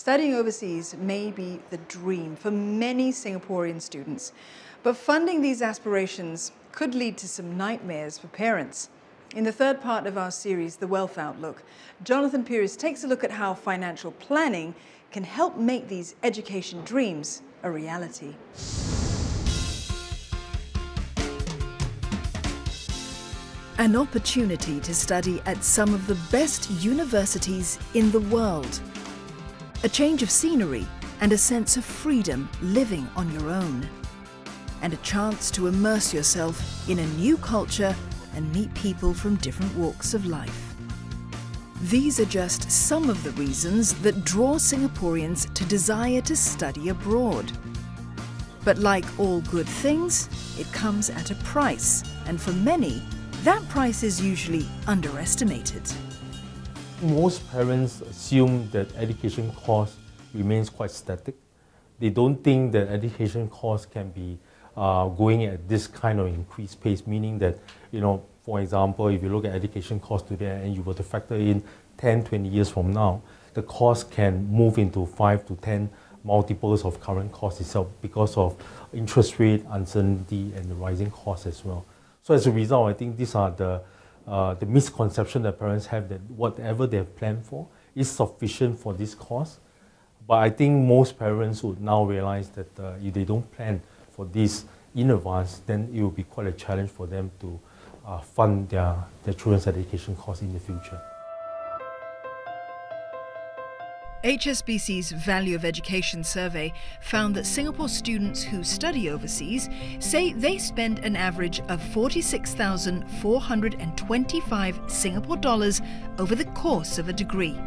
Studying overseas may be the dream for many Singaporean students, but funding these aspirations could lead to some nightmares for parents. In the third part of our series, The Wealth Outlook, Jonathan Pierce takes a look at how financial planning can help make these education dreams a reality. An opportunity to study at some of the best universities in the world. A change of scenery and a sense of freedom living on your own. And a chance to immerse yourself in a new culture and meet people from different walks of life. These are just some of the reasons that draw Singaporeans to desire to study abroad. But like all good things, it comes at a price, and for many, that price is usually underestimated. Most parents assume that education cost remains quite static. They don't think that education cost can be uh, going at this kind of increased pace, meaning that, you know, for example, if you look at education cost today and you were to factor in 10, 20 years from now, the cost can move into 5 to 10 multiples of current cost itself because of interest rate uncertainty and the rising costs as well. So as a result, I think these are the uh, the misconception that parents have that whatever they have planned for is sufficient for this course. But I think most parents would now realize that uh, if they don't plan for this in advance, then it will be quite a challenge for them to uh, fund their, their children's education costs in the future. HSBC's Value of Education survey found that Singapore students who study overseas say they spend an average of 46,425 Singapore dollars over the course of a degree.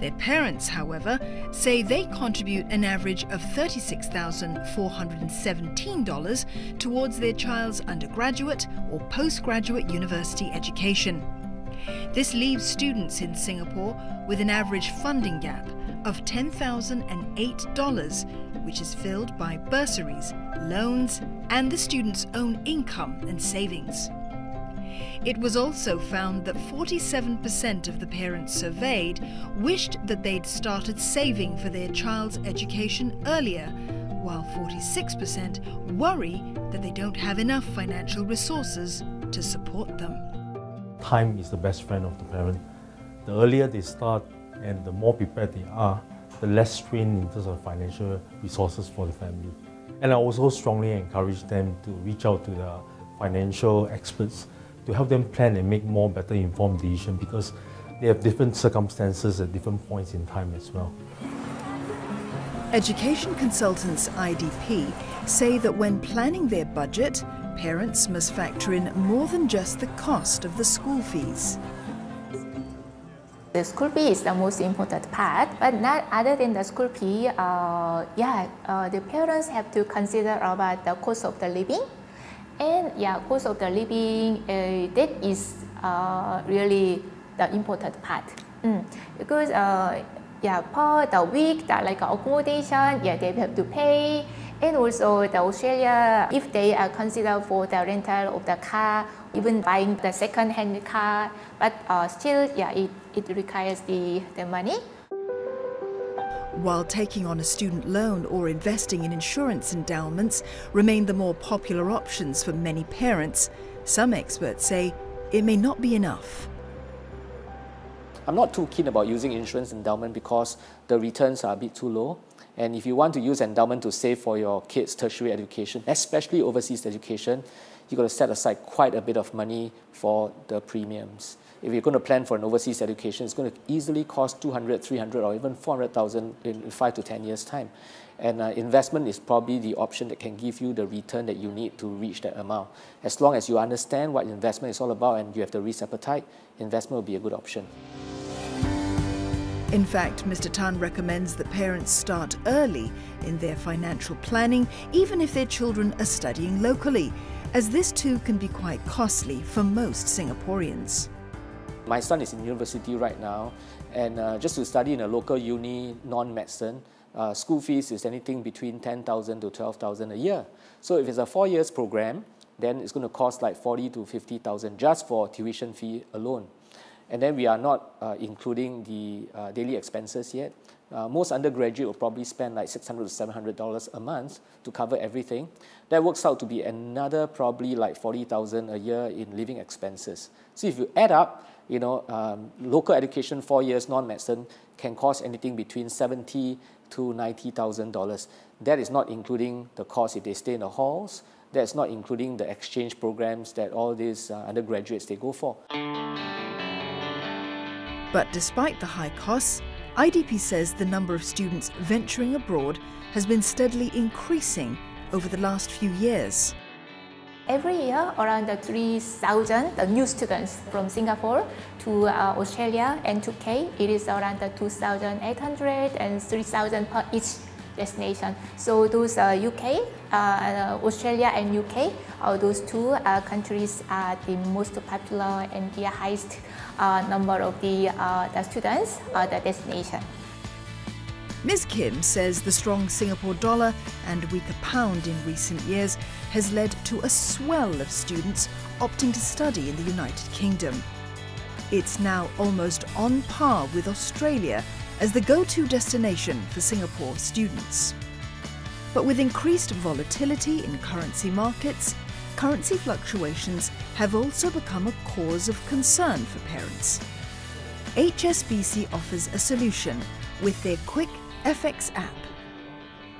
Their parents, however, say they contribute an average of $36,417 towards their child's undergraduate or postgraduate university education. This leaves students in Singapore with an average funding gap of $10,008, which is filled by bursaries, loans, and the student's own income and savings. It was also found that 47% of the parents surveyed wished that they'd started saving for their child's education earlier, while 46% worry that they don't have enough financial resources to support them time is the best friend of the parent. The earlier they start and the more prepared they are, the less strain in terms of financial resources for the family. And I also strongly encourage them to reach out to the financial experts to help them plan and make more better informed decisions because they have different circumstances at different points in time as well. Education consultants IDP say that when planning their budget, parents must factor in more than just the cost of the school fees. The school fee is the most important part, but not other than the school fee. Uh, yeah, uh, the parents have to consider about the cost of the living, and yeah, cost of the living uh, that is uh, really the important part. Mm. Because uh, yeah, per the week, that like accommodation, yeah, they have to pay and also the Australia, if they are considered for the rental of the car, even buying the second-hand car, but uh, still, yeah, it, it requires the, the money. While taking on a student loan or investing in insurance endowments remain the more popular options for many parents, some experts say it may not be enough. I'm not too keen about using insurance endowment because the returns are a bit too low. And if you want to use endowment to save for your kids' tertiary education, especially overseas education, you've got to set aside quite a bit of money for the premiums. If you're going to plan for an overseas education, it's going to easily cost 200, 300, or even 400,000 in five to 10 years' time. And uh, investment is probably the option that can give you the return that you need to reach that amount. As long as you understand what investment is all about and you have the risk appetite, investment will be a good option. In fact, Mr. Tan recommends that parents start early in their financial planning, even if their children are studying locally, as this too can be quite costly for most Singaporeans. My son is in university right now, and uh, just to study in a local uni, non-medicine, uh, school fees is anything between 10,000 to 12,000 a year. So if it's a four years program, then it's going to cost like 40 to 50,000 just for tuition fee alone. And then we are not uh, including the uh, daily expenses yet. uh, most undergraduate will probably spend like 600 to 700 dollars a month to cover everything. That works out to be another probably like 40,000 a year in living expenses. So if you add up, you know, um, local education four years non-medicine can cost anything between 70 to 90,000 dollars. That is not including the cost if they stay in the halls. That's not including the exchange programs that all these uh, undergraduates they go for. But despite the high costs, IDP says the number of students venturing abroad has been steadily increasing over the last few years. Every year, around 3,000 new students from Singapore to uh, Australia and to K. It is around 2,800 and 3,000 per each destination. So those uh, UK, uh, Australia and UK, uh, those two uh, countries are the most popular and the highest uh, number of the, uh, the students, are the destination. Ms. Kim says the strong Singapore dollar and weaker pound in recent years has led to a swell of students opting to study in the United Kingdom. It's now almost on par with Australia as the go-to destination for Singapore students. But with increased volatility in currency markets, currency fluctuations have also become a cause of concern for parents. HSBC offers a solution with their quick FX app.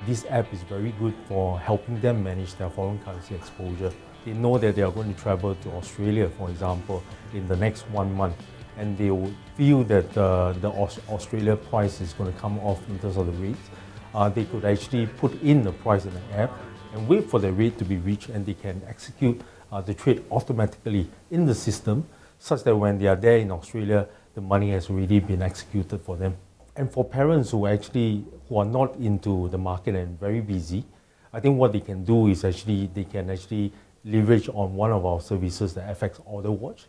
This app is very good for helping them manage their foreign currency exposure. They know that they are going to travel to Australia, for example, in the next one month and they will feel that uh, the Australia price is going to come off in terms of the rate, uh, they could actually put in the price in the app and wait for the rate to be reached and they can execute uh, the trade automatically in the system such that when they are there in Australia, the money has already been executed for them. And for parents who actually who are not into the market and very busy, I think what they can do is actually they can actually leverage on one of our services, the FX Order Watch,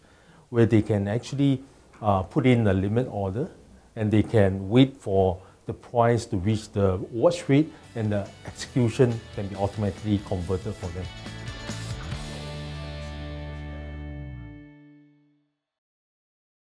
where they can actually uh, put in a limit order and they can wait for the price to reach the watch rate and the execution can be automatically converted for them.